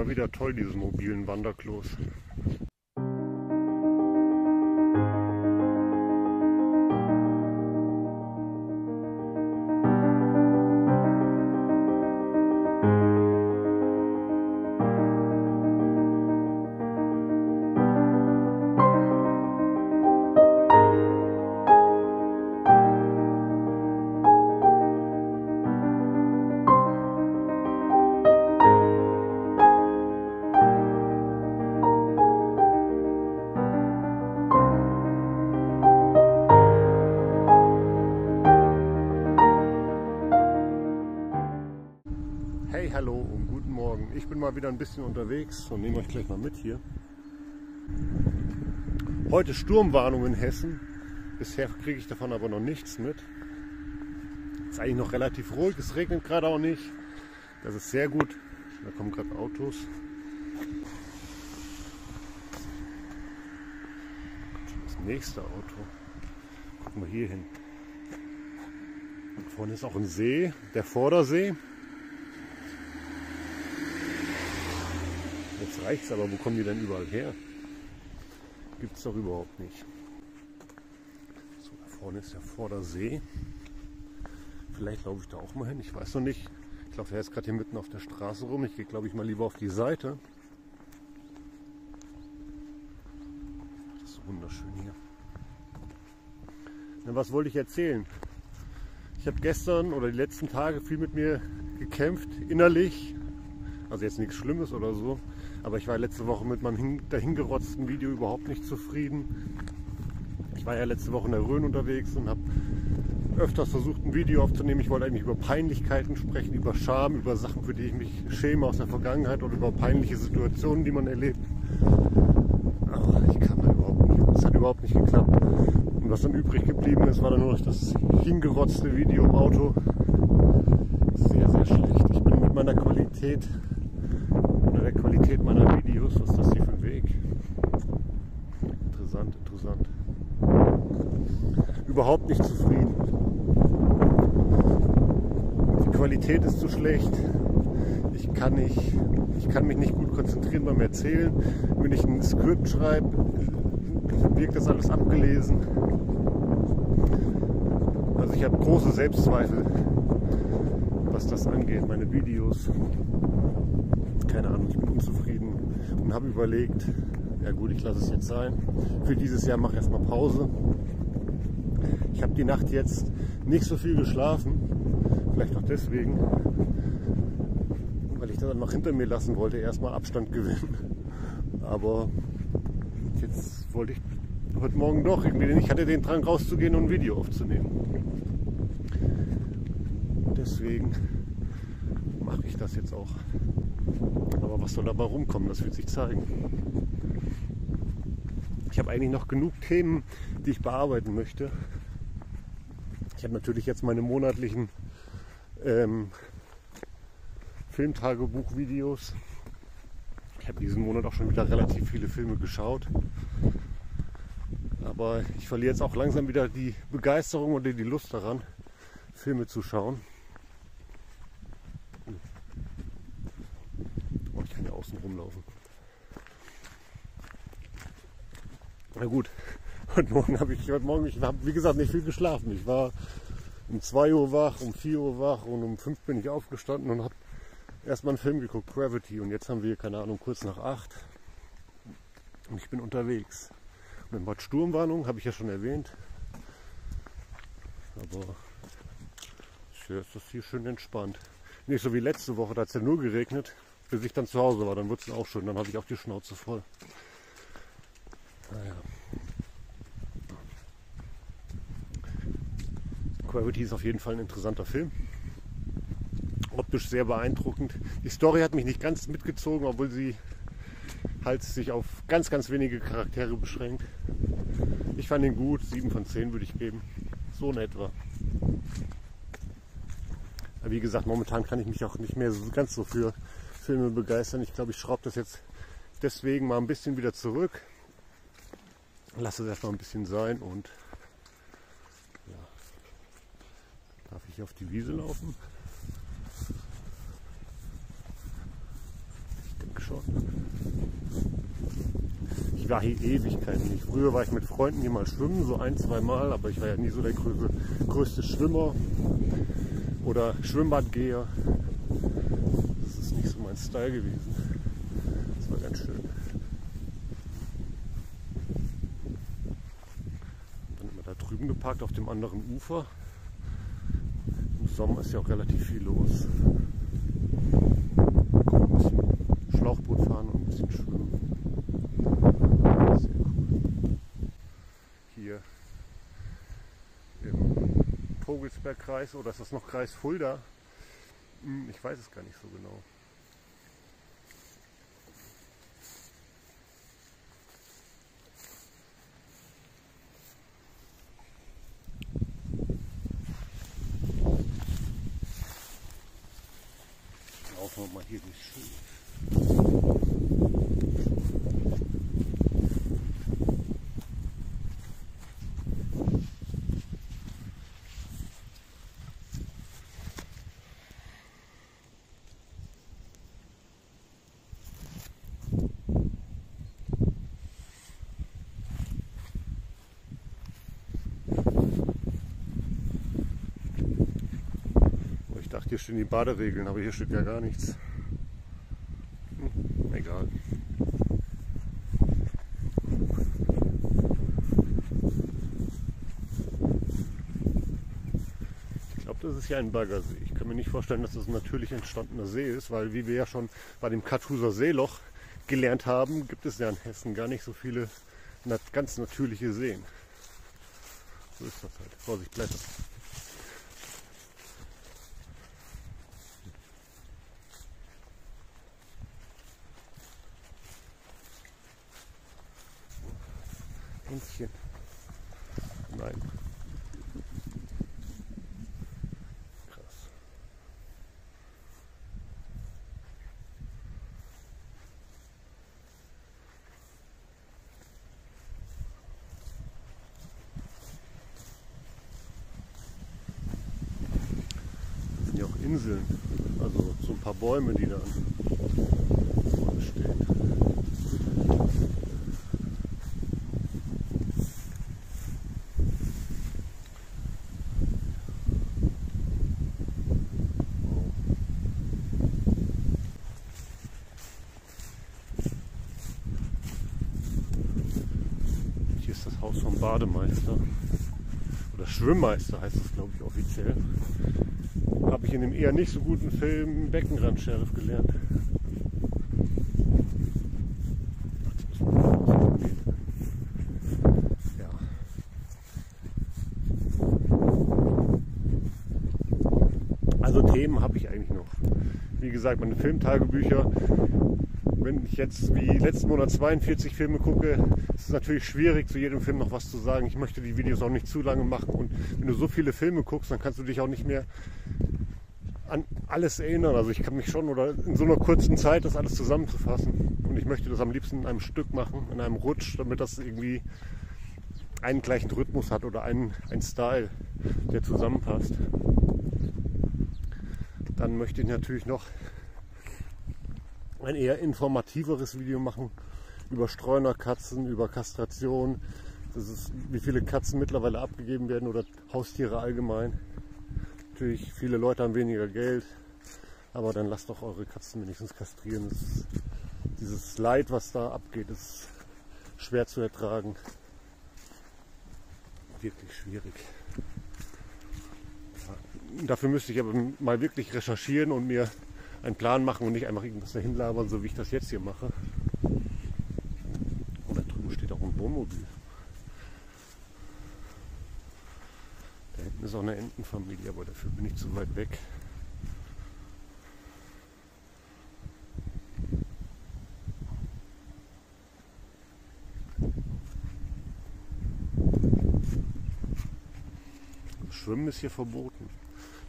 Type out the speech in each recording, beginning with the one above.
Immer wieder toll, diese mobilen Wanderklos. Wieder ein bisschen unterwegs und nehme euch gleich mal mit hier. Heute Sturmwarnung in Hessen. Bisher kriege ich davon aber noch nichts mit. Ist eigentlich noch relativ ruhig, es regnet gerade auch nicht. Das ist sehr gut. Da kommen gerade Autos. Das nächste Auto. Gucken wir hier hin. Vorne ist auch ein See, der Vordersee. Jetzt reicht's aber, wo kommen die denn überall her? Gibt's doch überhaupt nicht. So, da vorne ist der Vordersee. Vielleicht laufe ich da auch mal hin, ich weiß noch nicht. Ich laufe jetzt gerade hier mitten auf der Straße rum. Ich gehe, glaube ich, mal lieber auf die Seite. Das ist wunderschön hier. Na, was wollte ich erzählen? Ich habe gestern oder die letzten Tage viel mit mir gekämpft, innerlich. Also jetzt nichts Schlimmes oder so. Aber ich war letzte Woche mit meinem dahingerotzten Video überhaupt nicht zufrieden. Ich war ja letzte Woche in der Rhön unterwegs und habe öfters versucht, ein Video aufzunehmen. Ich wollte eigentlich über Peinlichkeiten sprechen, über Scham, über Sachen, für die ich mich schäme aus der Vergangenheit oder über peinliche Situationen, die man erlebt. Aber ich kam da überhaupt nicht. Es hat überhaupt nicht geklappt. Und was dann übrig geblieben ist, war dann nur noch das hingerotzte Video im Auto. Sehr, sehr schlecht. Ich bin mit meiner Qualität der Qualität meiner Videos, was ist das hier für ein Weg? Interessant, interessant. Überhaupt nicht zufrieden. Die Qualität ist zu schlecht. Ich kann, nicht, ich kann mich nicht gut konzentrieren beim Erzählen. Wenn ich ein Skript schreibe, wirkt das alles abgelesen. Also ich habe große Selbstzweifel, was das angeht, meine Videos. Keine Ahnung, ich bin unzufrieden und habe überlegt, ja gut, ich lasse es jetzt sein. Für dieses Jahr mache ich erstmal Pause. Ich habe die Nacht jetzt nicht so viel geschlafen. Vielleicht auch deswegen, weil ich das noch hinter mir lassen wollte, erstmal Abstand gewinnen. Aber jetzt wollte ich heute Morgen doch irgendwie, ich hatte den Drang rauszugehen und ein Video aufzunehmen. Deswegen mache ich das jetzt auch. Aber was soll dabei rumkommen, das wird sich zeigen. Ich habe eigentlich noch genug Themen, die ich bearbeiten möchte. Ich habe natürlich jetzt meine monatlichen ähm, Filmtagebuch-Videos. Ich habe diesen Monat auch schon wieder relativ viele Filme geschaut. Aber ich verliere jetzt auch langsam wieder die Begeisterung oder die Lust daran, Filme zu schauen. Oh, ich kann ja außen rumlaufen. Na gut, heute Morgen habe ich, heute Morgen, ich habe wie gesagt nicht viel geschlafen. Ich war um 2 Uhr wach, um 4 Uhr wach und um 5 bin ich aufgestanden und habe erstmal einen Film geguckt, Gravity. Und jetzt haben wir, keine Ahnung, kurz nach 8 und ich bin unterwegs. Im Bad Sturmwarnung habe ich ja schon erwähnt. Aber bisher ist das hier schön entspannt. Nicht so wie letzte Woche, da hat es ja nur geregnet, bis ich dann zu Hause war. Dann wurde es auch schön, dann habe ich auch die Schnauze voll. Naja. Gravity ist auf jeden Fall ein interessanter Film. Optisch sehr beeindruckend. Die Story hat mich nicht ganz mitgezogen, obwohl sie halt sich auf ganz, ganz wenige Charaktere beschränkt. Ich fand ihn gut, 7 von 10 würde ich geben. So in etwa. Aber wie gesagt, momentan kann ich mich auch nicht mehr so ganz so für Filme begeistern. Ich glaube, ich schraube das jetzt deswegen mal ein bisschen wieder zurück. Lasse es erstmal ein bisschen sein und ja. darf ich auf die Wiese laufen? Ich denke schon. Ich war hier Ewigkeiten nicht. Früher war ich mit Freunden hier mal schwimmen, so ein, zwei Mal, aber ich war ja nie so der größte, größte Schwimmer oder Schwimmbadgeher. Nicht so mein Style gewesen. Das war ganz schön. Dann immer da drüben geparkt auf dem anderen Ufer. Im Sommer ist ja auch relativ viel los. Schlauchboot fahren und ein bisschen schwimmen. Sehr cool. Hier im Vogelsbergkreis oder ist das noch Kreis Fulda? Hm, Ich weiß es gar nicht so genau. Laufen wir mal hier Schild. Oh, Ich dachte, hier stehen die Baderegeln, aber hier steht ja gar nichts. Ja ein Baggersee. Ich kann mir nicht vorstellen, dass das ein natürlich entstandener See ist, weil wie wir ja schon bei dem Kartuser Seeloch gelernt haben, gibt es ja in Hessen gar nicht so viele ganz natürliche Seen. So ist das halt. Vorsicht, Blätter. Händchen. Nein. Auch Inseln. Also so ein paar Bäume, die da vorne stehen. Hier ist das Haus vom Bademeister. Oder Schwimmmeister heißt das, glaube ich, offiziell. Habe ich in dem eher nicht so guten Film Beckenrand-Sheriff gelernt. Also Themen habe ich eigentlich noch. Wie gesagt, meine Filmtagebücher wenn ich jetzt wie letzten Monat 42 Filme gucke, ist es natürlich schwierig, zu jedem Film noch was zu sagen. Ich möchte die Videos auch nicht zu lange machen. Und wenn du so viele Filme guckst, dann kannst du dich auch nicht mehr an alles erinnern. Also ich kann mich schon oder in so einer kurzen Zeit das alles zusammenzufassen. Und ich möchte das am liebsten in einem Stück machen, in einem Rutsch, damit das irgendwie einen gleichen Rhythmus hat oder einen, einen Style, der zusammenpasst. Dann möchte ich natürlich noch ein eher informativeres Video machen über Streunerkatzen, über Kastration, das ist, wie viele Katzen mittlerweile abgegeben werden oder Haustiere allgemein. Natürlich, viele Leute haben weniger Geld, aber dann lasst doch eure Katzen wenigstens kastrieren. Das dieses Leid, was da abgeht, ist schwer zu ertragen. Wirklich schwierig. Dafür müsste ich aber mal wirklich recherchieren und mir einen Plan machen und nicht einfach irgendwas dahin labern, so wie ich das jetzt hier mache. Und da drüben steht auch ein Wohnmobil. Da hinten ist auch eine Entenfamilie, aber dafür bin ich zu weit weg. Schwimmen ist hier verboten.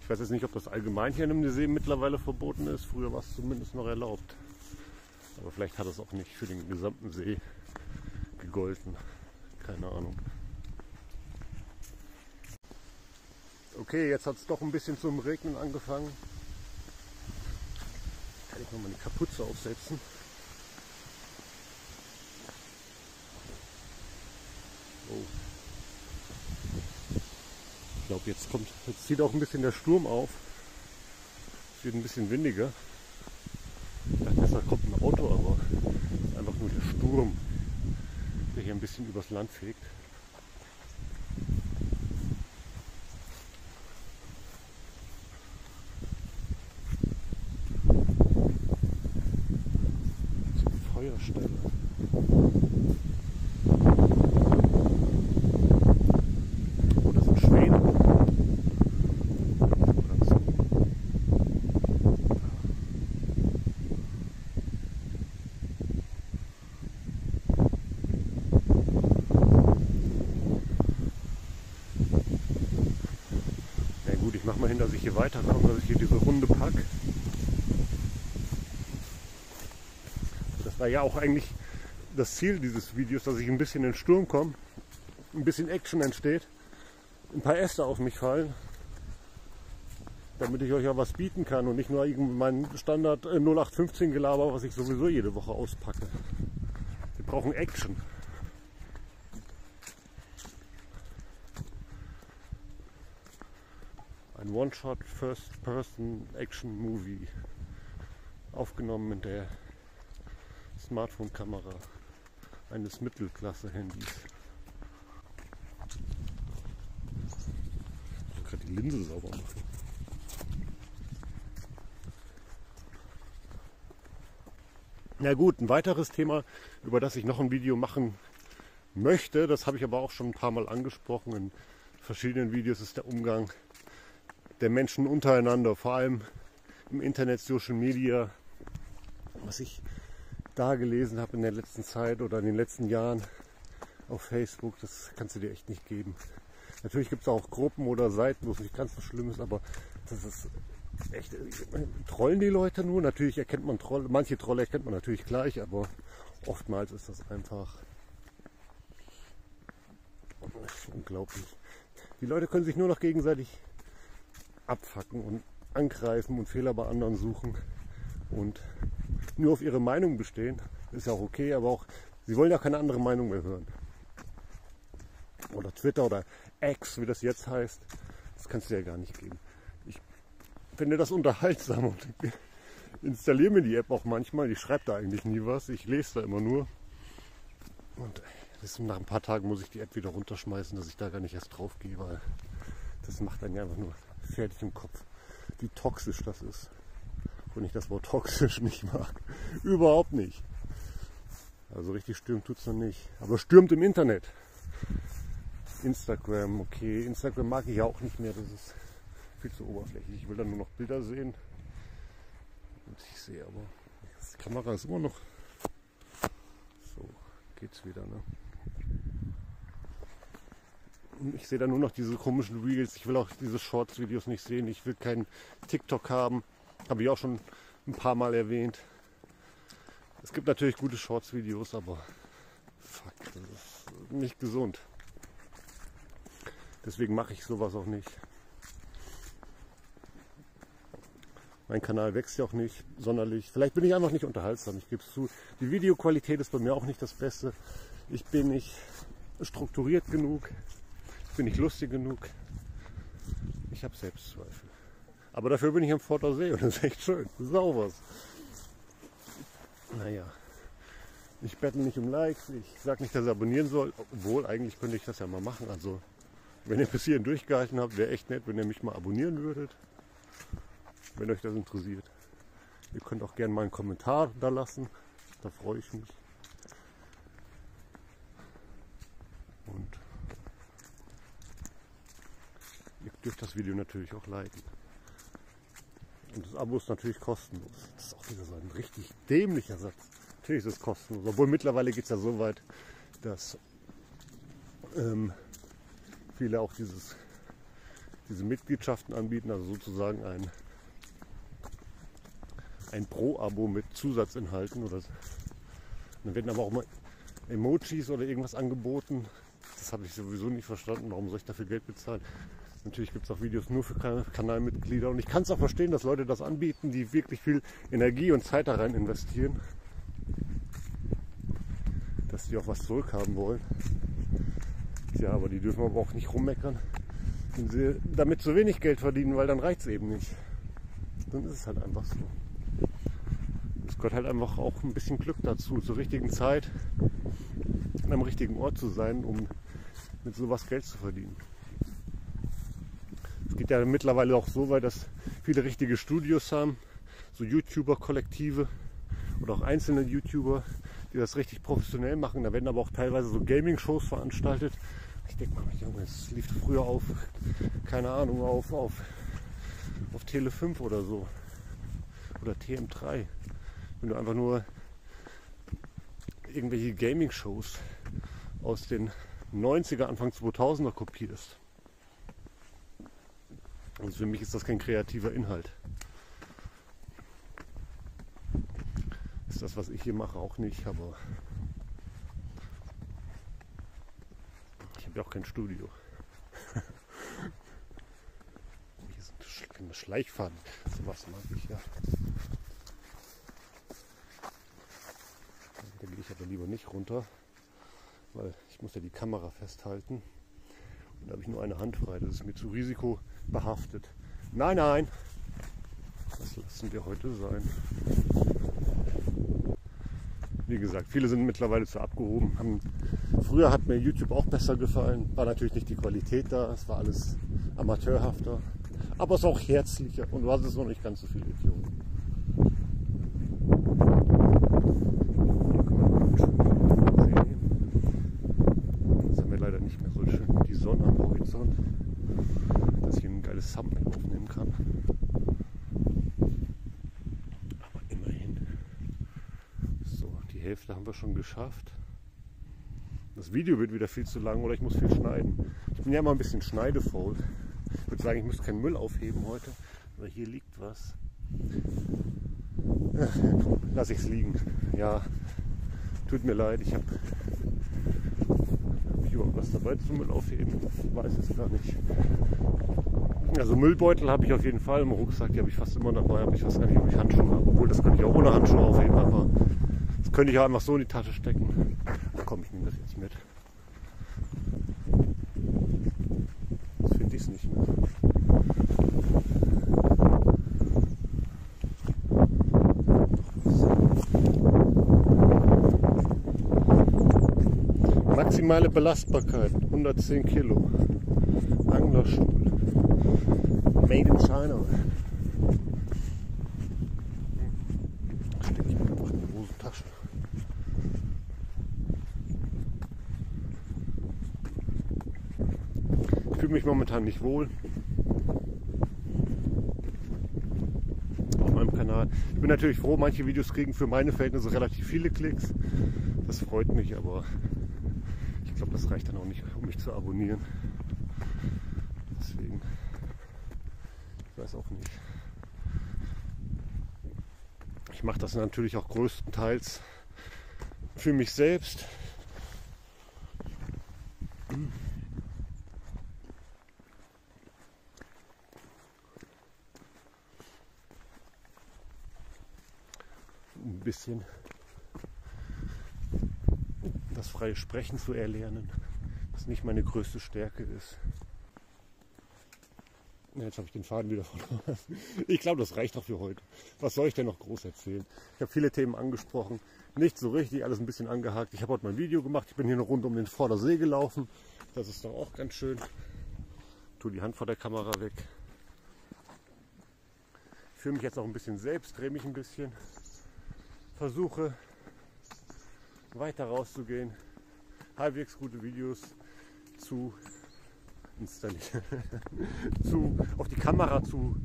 Ich weiß jetzt nicht, ob das allgemein hier in einem See mittlerweile verboten ist. Früher war es zumindest noch erlaubt. Aber vielleicht hat es auch nicht für den gesamten See gegolten. Keine Ahnung. Okay, jetzt hat es doch ein bisschen zum Regnen angefangen. Kann ich noch mal eine Kapuze aufsetzen. Oh. Ich glaube, jetzt kommt, jetzt zieht auch ein bisschen der Sturm auf. Es wird ein bisschen windiger. Ich dachte, jetzt kommt ein Auto, aber es ist einfach nur der Sturm, der hier ein bisschen übers Land fegt. Weiterkommen, dass ich hier diese Runde packe. Das war ja auch eigentlich das Ziel dieses Videos, dass ich ein bisschen in den Sturm komme, ein bisschen Action entsteht, ein paar Äste auf mich fallen, damit ich euch auch was bieten kann und nicht nur mein Standard 0815 Gelaber, was ich sowieso jede Woche auspacke. Wir brauchen Action. Ein One-Shot First-Person-Action-Movie aufgenommen mit der Smartphone-Kamera eines Mittelklasse-Handys. Ich muss gerade die Linse sauber machen. Na gut, ein weiteres Thema, über das ich noch ein Video machen möchte, das habe ich aber auch schon ein paar Mal angesprochen in verschiedenen Videos, ist der Umgang der Menschen untereinander, vor allem im Internet, Social Media, was ich da gelesen habe in der letzten Zeit oder in den letzten Jahren auf Facebook, das kannst du dir echt nicht geben. Natürlich gibt es auch Gruppen oder Seiten, wo es nicht ganz so schlimm ist, aber das ist echt. Trollen die Leute nur? Natürlich erkennt man Trolle, manche Trolle erkennt man natürlich gleich, aber oftmals ist das einfach unglaublich. Die Leute können sich nur noch gegenseitig abfacken und angreifen und Fehler bei anderen suchen und nur auf ihre Meinung bestehen. Ist ja auch okay, aber auch, sie wollen ja keine andere Meinung mehr hören. Oder Twitter oder X, wie das jetzt heißt, das kannst du ja gar nicht geben. Ich finde das unterhaltsam und installiere mir die App auch manchmal. Ich schreibe da eigentlich nie was, ich lese da immer nur. Und nach ein paar Tagen muss ich die App wieder runterschmeißen, dass ich da gar nicht erst drauf gehe, weil das macht dann ja einfach nur fertig im Kopf, wie toxisch das ist. Und ich das Wort toxisch nicht mag. Überhaupt nicht. Also richtig stürmt tut es noch nicht. Aber stürmt im Internet. Instagram, okay. Instagram mag ich ja auch nicht mehr. Das ist viel zu oberflächlich. Ich will dann nur noch Bilder sehen. Und ich sehe aber, die Kamera ist immer noch. So, geht's wieder, ne? Ich sehe da nur noch diese komischen Reels. Ich will auch diese Shorts-Videos nicht sehen. Ich will keinen TikTok haben. Habe ich auch schon ein paar Mal erwähnt. Es gibt natürlich gute Shorts-Videos, aber fuck, das ist nicht gesund. Deswegen mache ich sowas auch nicht. Mein Kanal wächst ja auch nicht sonderlich. Vielleicht bin ich einfach nicht unterhaltsam, ich gebe es zu. Die Videoqualität ist bei mir auch nicht das Beste. Ich bin nicht strukturiert genug bin ich lustig genug. Ich habe Selbstzweifel. Aber dafür bin ich am Vordersee und das ist echt schön. Sauber. Naja. Ich bettel nicht um Likes, ich sage nicht, dass ihr abonnieren soll, obwohl eigentlich könnte ich das ja mal machen. Also wenn ihr bis hierhin durchgehalten habt, wäre echt nett, wenn ihr mich mal abonnieren würdet, wenn euch das interessiert. Ihr könnt auch gerne mal einen Kommentar da lassen, da freue ich mich. Dürft das Video natürlich auch liken. Und das Abo ist natürlich kostenlos. Das ist auch wieder so ein richtig dämlicher Satz. Natürlich ist es kostenlos. Obwohl mittlerweile geht es ja so weit, dass ähm, viele auch dieses, diese Mitgliedschaften anbieten, also sozusagen ein, ein Pro-Abo mit Zusatzinhalten. Oder, dann werden aber auch mal Emojis oder irgendwas angeboten. Das habe ich sowieso nicht verstanden. Warum soll ich dafür Geld bezahlen? Natürlich gibt es auch Videos nur für Kanalmitglieder und ich kann es auch verstehen, dass Leute das anbieten, die wirklich viel Energie und Zeit da rein investieren, dass die auch was zurückhaben wollen. Ja, aber die dürfen aber auch nicht rummeckern, wenn sie damit zu wenig Geld verdienen, weil dann reicht es eben nicht. Dann ist es halt einfach so. Es gehört halt einfach auch ein bisschen Glück dazu, zur richtigen Zeit an einem richtigen Ort zu sein, um mit sowas Geld zu verdienen. Es geht ja mittlerweile auch so weit, dass viele richtige Studios haben, so YouTuber-Kollektive oder auch einzelne YouTuber, die das richtig professionell machen. Da werden aber auch teilweise so Gaming-Shows veranstaltet. Ich denke mal, es lief früher auf, keine Ahnung, auf, auf, auf Tele 5 oder so. Oder TM3. Wenn du einfach nur irgendwelche Gaming-Shows aus den 90er, Anfang 2000er kopierst. Also für mich ist das kein kreativer Inhalt. Ist das, was ich hier mache, auch nicht, aber ich habe ja auch kein Studio. hier sind eine Schleichfaden. Sowas mag ich ja. Da gehe ich aber lieber nicht runter, weil ich muss ja die Kamera festhalten. Und da habe ich nur eine Hand frei. Das ist mir zu risikobehaftet. Nein, nein. Das lassen wir heute sein. Wie gesagt, viele sind mittlerweile zu abgehoben. Haben, früher hat mir YouTube auch besser gefallen. War natürlich nicht die Qualität da. Es war alles amateurhafter. Aber es ist auch herzlicher. Und du hast es noch nicht ganz so viele Idioten. Hälfte haben wir schon geschafft. Das Video wird wieder viel zu lang oder ich muss viel schneiden. Ich bin ja immer ein bisschen schneidefaul. Ich würde sagen, ich muss keinen Müll aufheben heute. Aber hier liegt was. Lass ich es liegen. Ja, tut mir leid. Ich habe hab überhaupt was dabei zum Müll aufheben. Ich weiß es gar nicht. Also Müllbeutel habe ich auf jeden Fall. Im Rucksack, die habe ich fast immer dabei. Aber ich weiß gar nicht, ob ich Handschuhe habe. Obwohl, das könnte ich auch ohne Handschuhe aufheben. Aber könnte ich auch einfach so in die Tasche stecken. Komm, ich nehme das jetzt mit. Jetzt finde ich es nicht mehr. Maximale Belastbarkeit 110 Kilo. Anglerstuhl. Made in China. Fühle mich momentan nicht wohl. Auf meinem Kanal. Ich bin natürlich froh, manche Videos kriegen für meine Verhältnisse relativ viele Klicks. Das freut mich, aber ich glaube, das reicht dann auch nicht, um mich zu abonnieren. Deswegen, ich weiß auch nicht. Ich mache das natürlich auch größtenteils für mich selbst. Bisschen das freie Sprechen zu erlernen, was nicht meine größte Stärke ist. Jetzt habe ich den Faden wieder verloren. Ich glaube, das reicht doch für heute. Was soll ich denn noch groß erzählen? Ich habe viele Themen angesprochen. Nicht so richtig, alles ein bisschen angehakt. Ich habe heute mein Video gemacht. Ich bin hier eine Runde um den Vordersee gelaufen. Das ist doch auch ganz schön. Tue die Hand vor der Kamera weg. Ich fühle mich jetzt auch ein bisschen selbst, drehe mich ein bisschen versuche weiter rauszugehen, halbwegs gute Videos zu installieren, zu, auf die Kamera zu,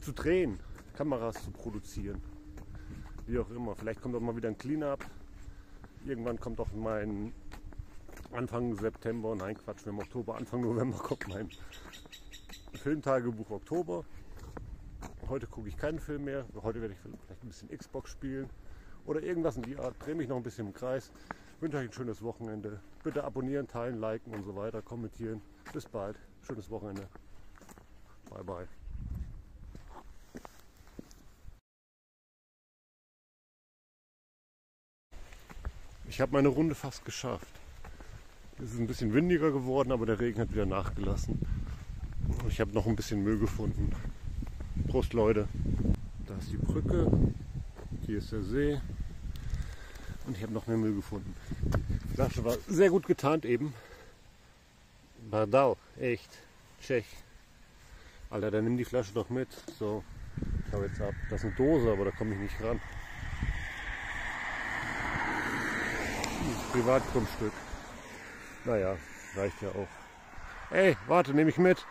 zu drehen, Kameras zu produzieren. Wie auch immer. Vielleicht kommt auch mal wieder ein Cleanup. Irgendwann kommt auch mein Anfang September, nein Quatsch, wir haben Oktober, Anfang November kommt mein Filmtagebuch Oktober. Heute gucke ich keinen Film mehr. Heute werde ich vielleicht ein bisschen Xbox spielen oder irgendwas in die Art. Drehe mich noch ein bisschen im Kreis. Wünsche euch ein schönes Wochenende. Bitte abonnieren, teilen, liken und so weiter, kommentieren. Bis bald. Schönes Wochenende. Bye bye. Ich habe meine Runde fast geschafft. Es ist ein bisschen windiger geworden, aber der Regen hat wieder nachgelassen. Ich habe noch ein bisschen Müll gefunden. Prost Leute. Da ist die Brücke. Hier ist der See. Und ich habe noch mehr Müll gefunden. Die Flasche war sehr gut getarnt eben. Bardau, echt. Tschech. Alter, dann nimm die Flasche doch mit. So, ich hau jetzt ab. Das ist eine Dose, aber da komme ich nicht ran. Privatgrundstück. Naja, reicht ja auch. Ey, warte, nehme ich mit.